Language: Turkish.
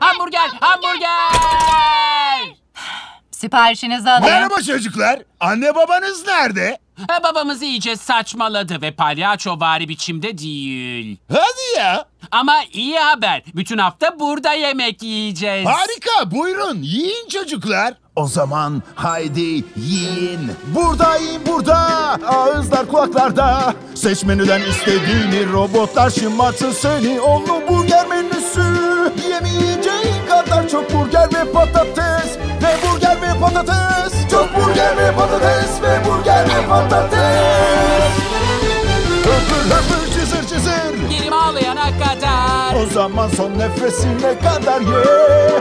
Hamburger, hamburger, hamburger. Siparişinizi alayım. Merhaba çocuklar. Anne babanız nerede? Ha, Babamız iyice saçmaladı ve palyaçovari biçimde değil. Hadi ya. Ama iyi haber. Bütün hafta burada yemek yiyeceğiz. Harika. Buyurun. Yiyin çocuklar. O zaman haydi yiyin. Burada yiyin burada. Ağızlar kulaklarda. Seç menüden istediğini robotlar şımartır seni. Onlu burger menüsü. Patates. Ve burger ve patates. Çok burger ve patates. Ve burger ve patates. Höpür höpür cızır cızır. Dilim ağlayana kadar. O zaman son nefesine kadar ye